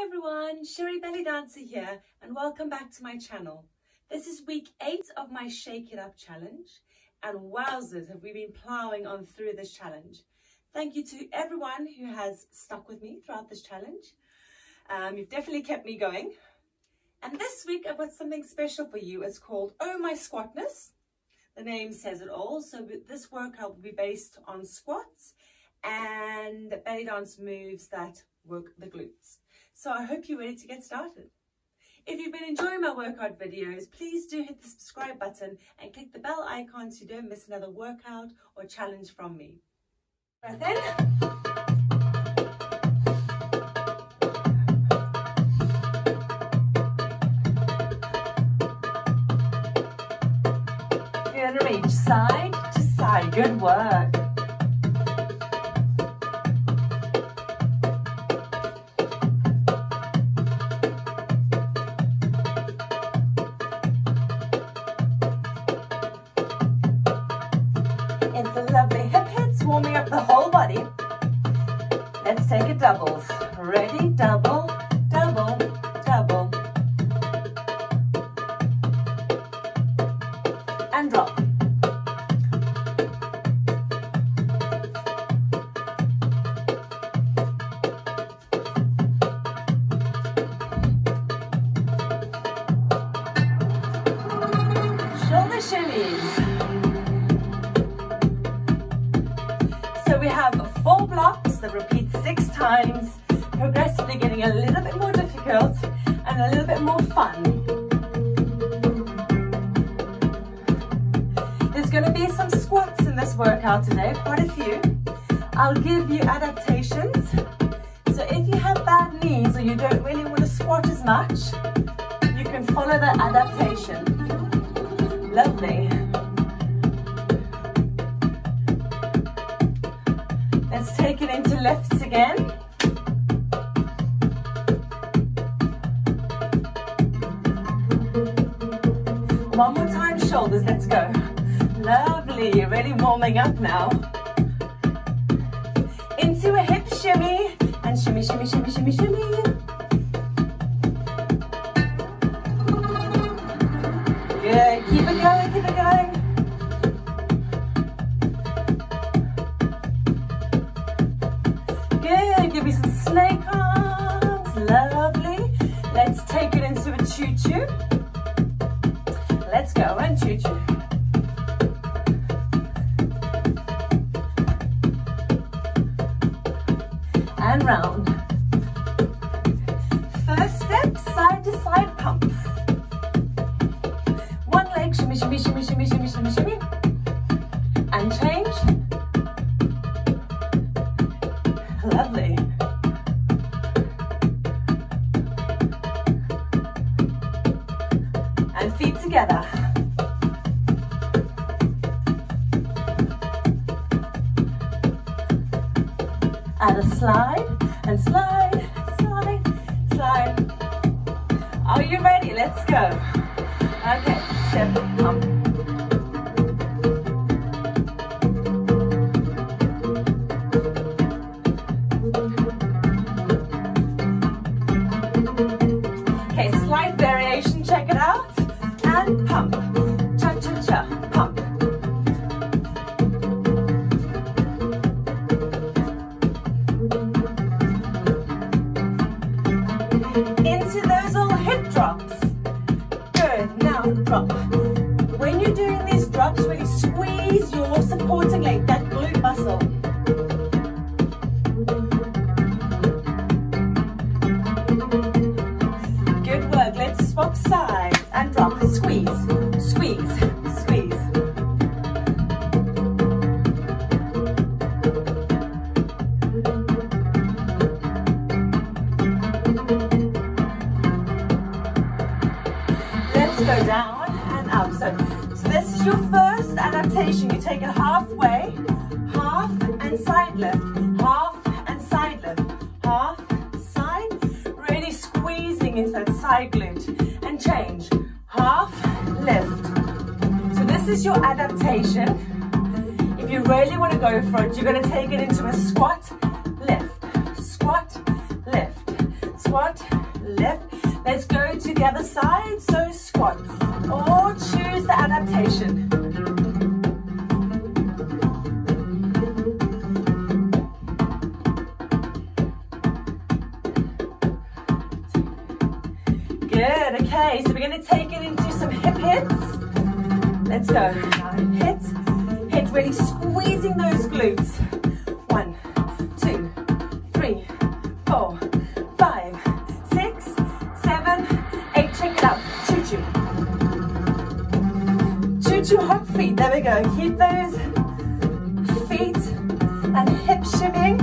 Hi everyone, Cherie Belly Dancer here and welcome back to my channel. This is week 8 of my Shake It Up challenge and wowzers have we been ploughing on through this challenge. Thank you to everyone who has stuck with me throughout this challenge. Um, you've definitely kept me going. And this week I've got something special for you. It's called Oh My Squatness. The name says it all. So this workout will be based on squats and belly dance moves that work the glutes. So I hope you're ready to get started. If you've been enjoying my workout videos, please do hit the subscribe button and click the bell icon so you don't miss another workout or challenge from me. Breath in. Reach side to side. Good work. Doubles. In this workout today, quite a few. I'll give you adaptations. So if you have bad knees or you don't really want to squat as much, you can follow the adaptation. Lovely. Let's take it into lifts again. One more time, shoulders, let's go. Lovely, really warming up now. Into a hip shimmy, and shimmy, shimmy, shimmy, shimmy, shimmy. Good, keep it going, keep it going. Good, give me some snake arms, lovely. Let's take it into a choo-choo. Let's go and choo-choo. And round. First step, side to side pumps. One leg, shimmy, shimmy, shimmy, shimmy, shimmy, shimmy, shimmy. And change. Okay, slight that side glute and change half, lift. So this is your adaptation. If you really want to go for it, you're going to take it into a squat, lift, squat, lift, squat, lift. Let's go to the other side, so squat. Or choose the adaptation. Okay, so we're gonna take it into some hip hits. Let's go. Hit, hit, really squeezing those glutes. One, two, three, four, five, six, seven, eight. Check it out. Choo choo. Choo choo hop feet. There we go. Keep those feet and hips shimmying.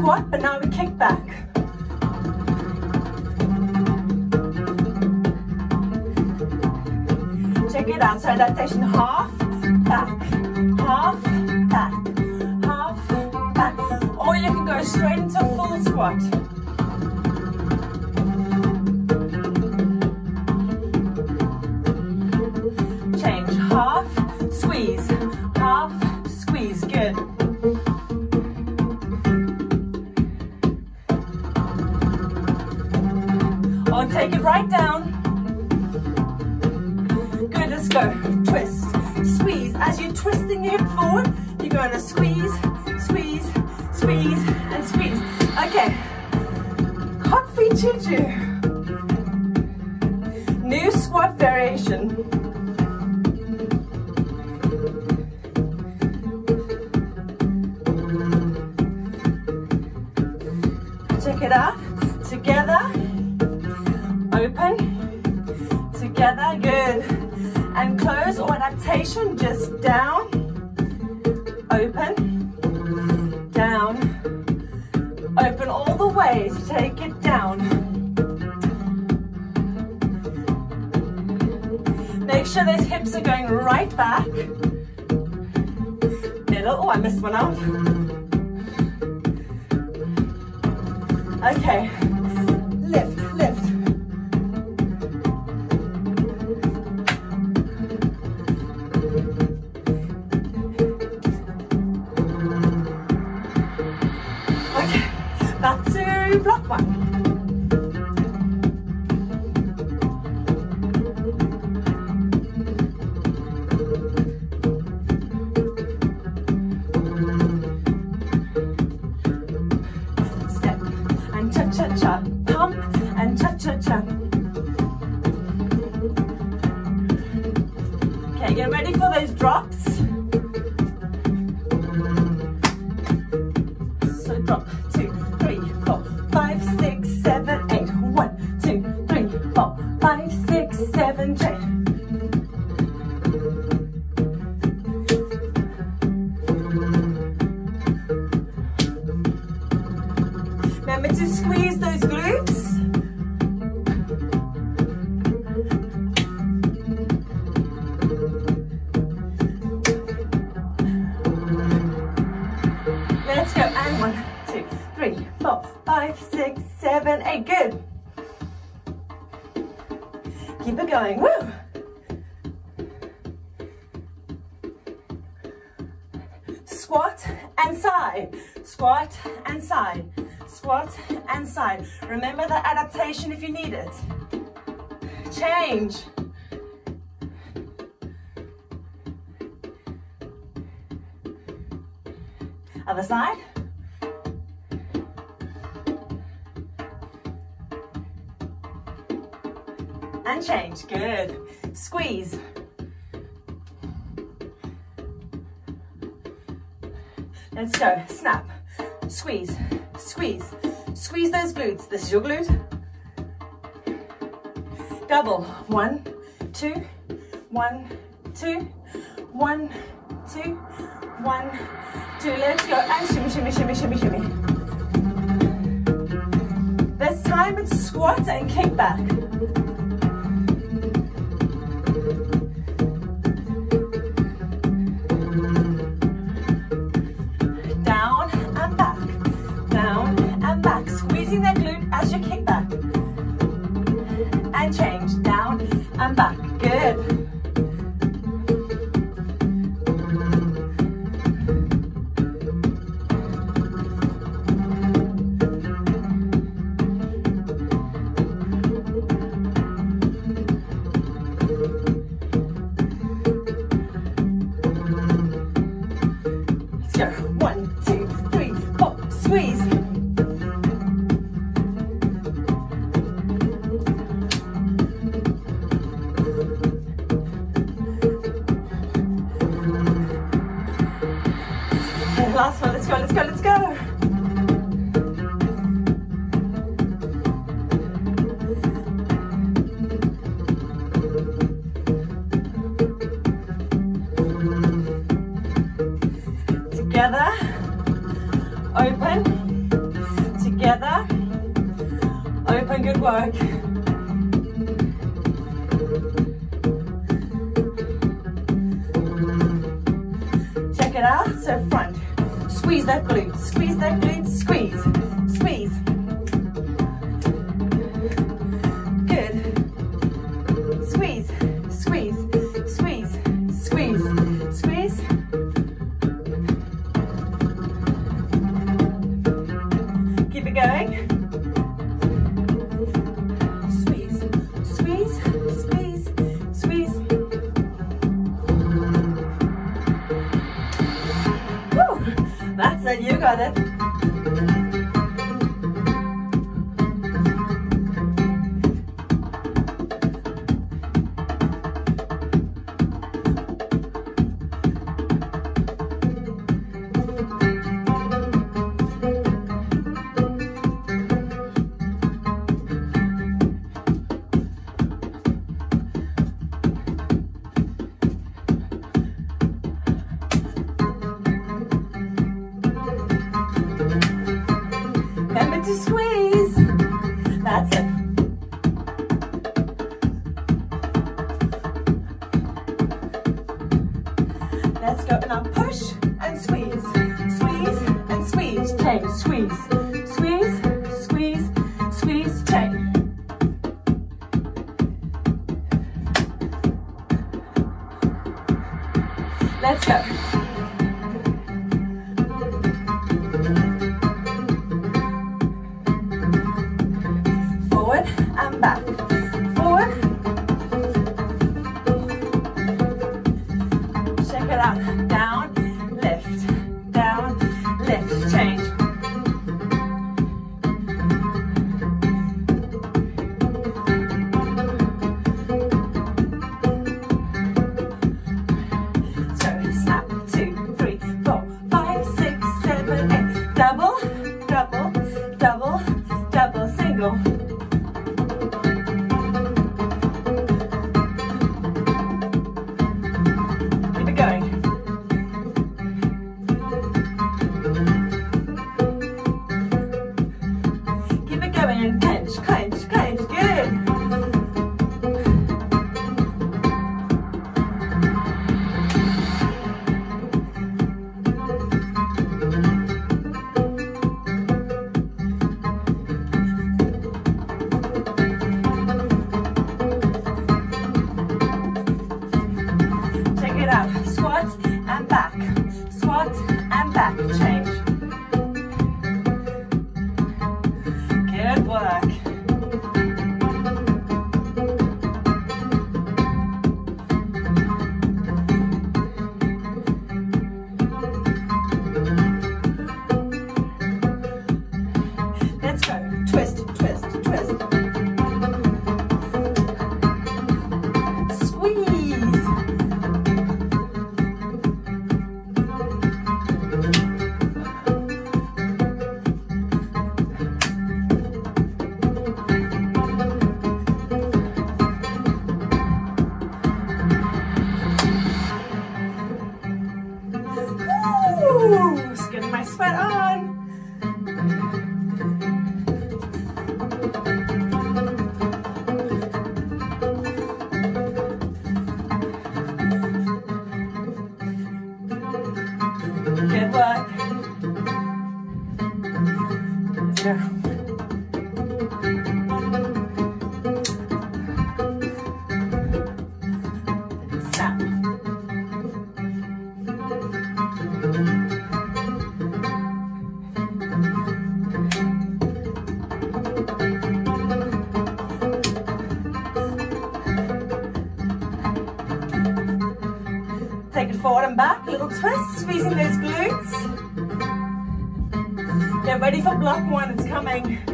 Squat, but now we kick back. Check it out. So adaptation half, back, half, back, half, back. Or you can go straight into full squat. Squat variation. Check it out. Together. Open. Together. Good. And close or adaptation. Just down. Open. Down. Open all the way to take it down. Sure those hips are going right back. Middle. Oh, I missed one out. Okay, three, four, five, six, seven, eight. Good. Keep it going. Woo. Squat and side. Squat and side. Squat and side. Remember the adaptation if you need it. Change. Other side. And change. Good. Squeeze. Let's go. Snap. Squeeze. Squeeze. Squeeze those glutes. This is your glute. Double. One, two, one, two, one, two, one, two. Let's go. And shimmy, shimmy, shimmy, shimmy, shimmy. This time it's squat and kick back. last one. Let's go, let's go, let's go. Together, open, together, open, good work. 好的 Let's go. take it forward and back, a little twist, squeezing those glutes. Get ready for block one, it's coming.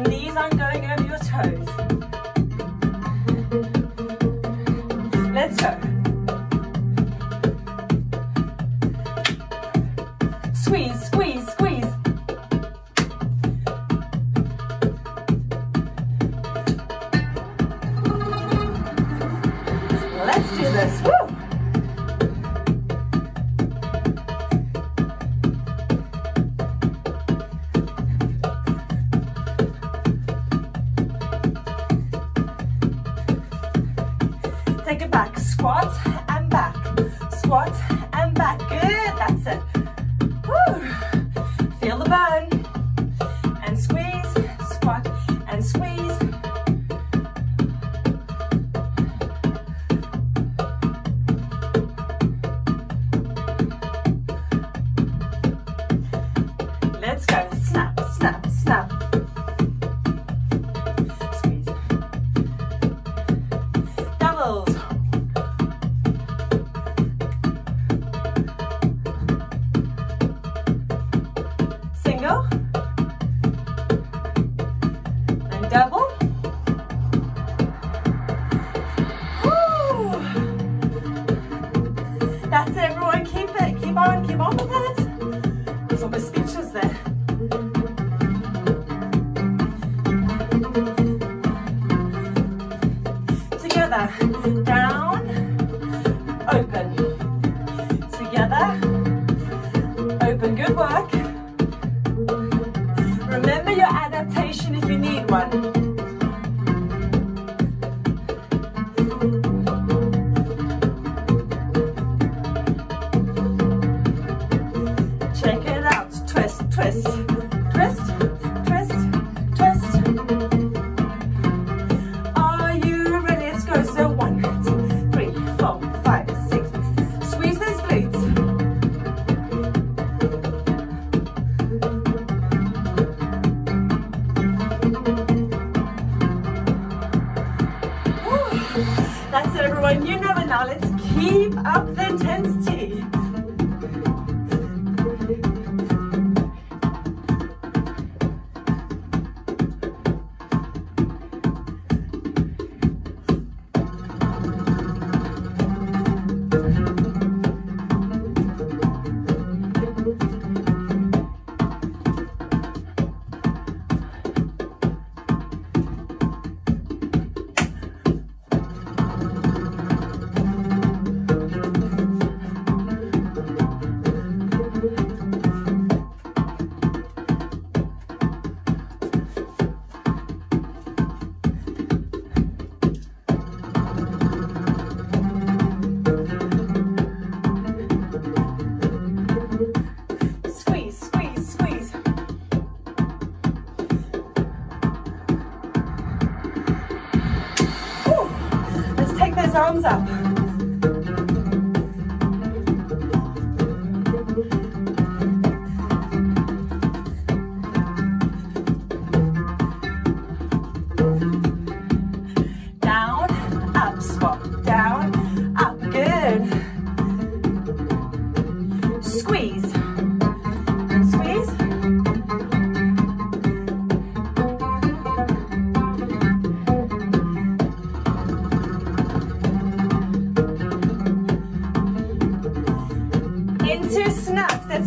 your knees aren't going over your toes. Let's go. Let's go.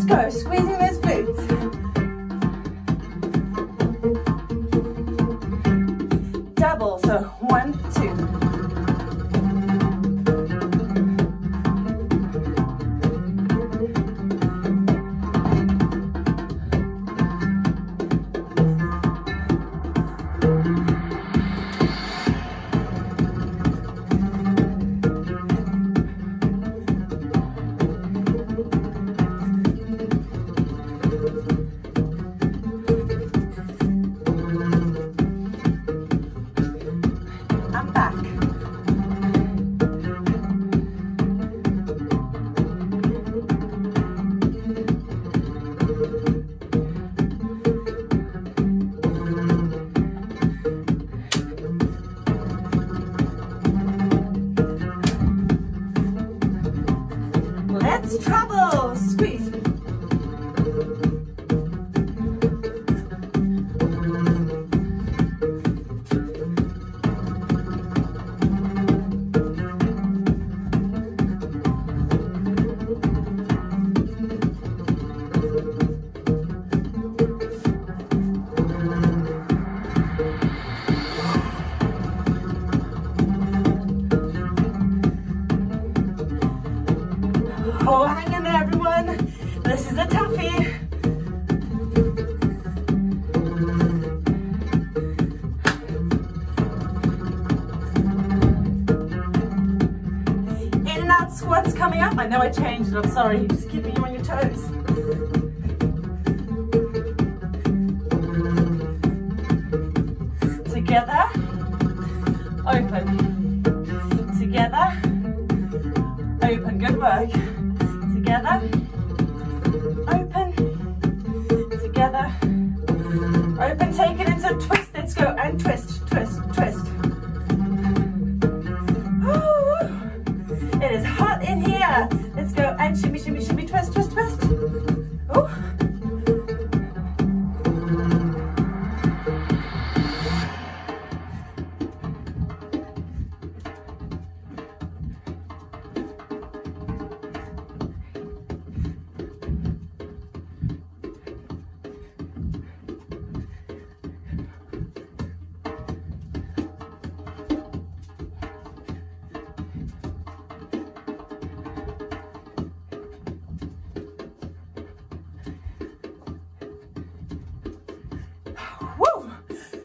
let's go. but I'm sorry, just keeping you on your toes. Together, open. Together, open. Good work. Together,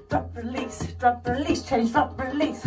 drop, release, drop, release, change, drop, release.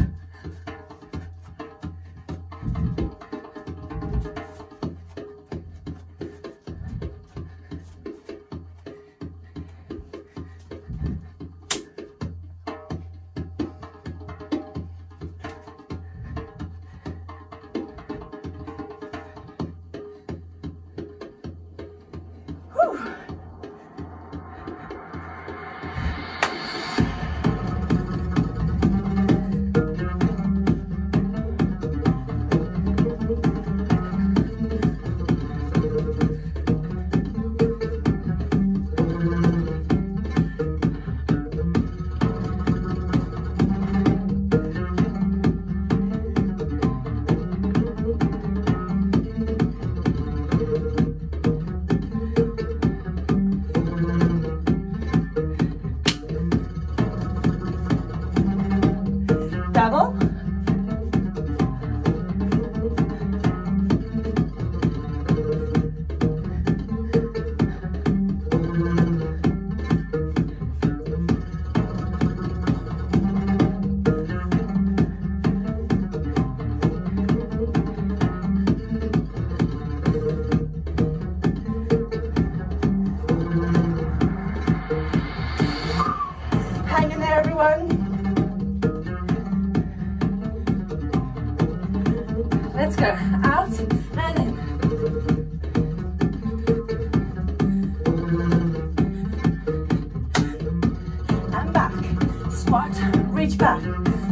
reach back.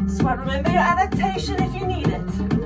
So remember your adaptation if you need it.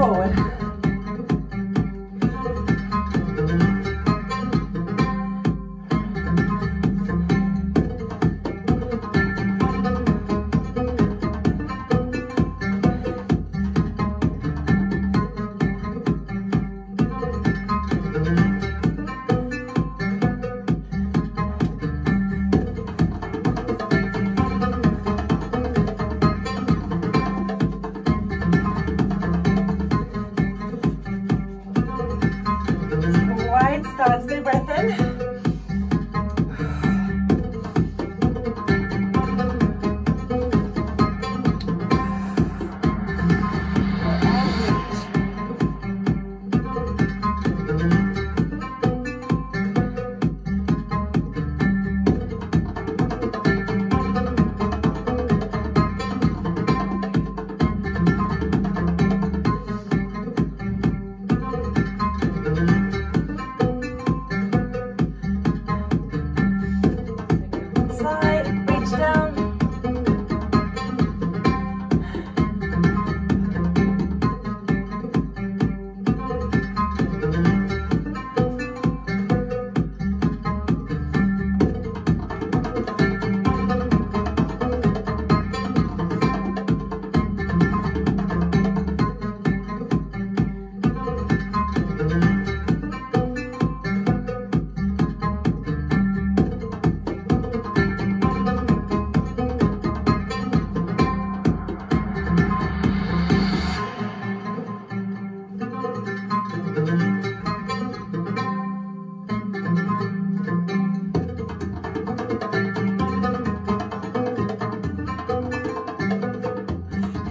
forward.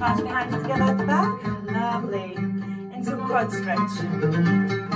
I quad sweating.